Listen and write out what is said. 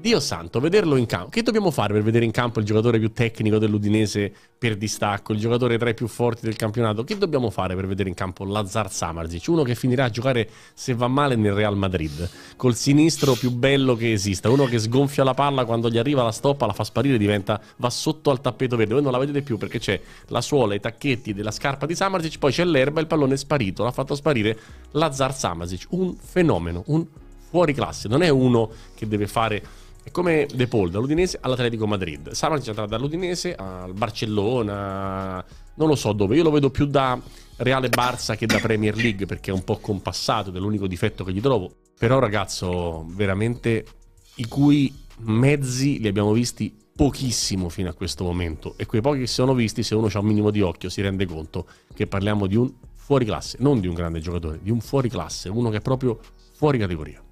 Dio santo, vederlo in campo. Che dobbiamo fare per vedere in campo il giocatore più tecnico dell'Udinese per distacco, il giocatore tra i più forti del campionato? Che dobbiamo fare per vedere in campo Lazar Samarzic, uno che finirà a giocare se va male nel Real Madrid, col sinistro più bello che esista, uno che sgonfia la palla quando gli arriva la stoppa, la fa sparire, diventa va sotto al tappeto verde. Voi non la vedete più perché c'è la suola, i tacchetti della scarpa di Samarzic, poi c'è l'erba, il pallone è sparito, l'ha fatto sparire Lazar Samarzic, un fenomeno, un fuori classe, non è uno che deve fare è come De Paul dall'Udinese all'Atletico Madrid. È andato dall'Udinese al Barcellona, non lo so dove. Io lo vedo più da Reale Barça che da Premier League perché è un po' compassato è l'unico difetto che gli trovo. Però ragazzo, veramente i cui mezzi li abbiamo visti pochissimo fino a questo momento e quei pochi che si sono visti, se uno ha un minimo di occhio si rende conto che parliamo di un fuori classe, non di un grande giocatore, di un fuori classe, uno che è proprio fuori categoria.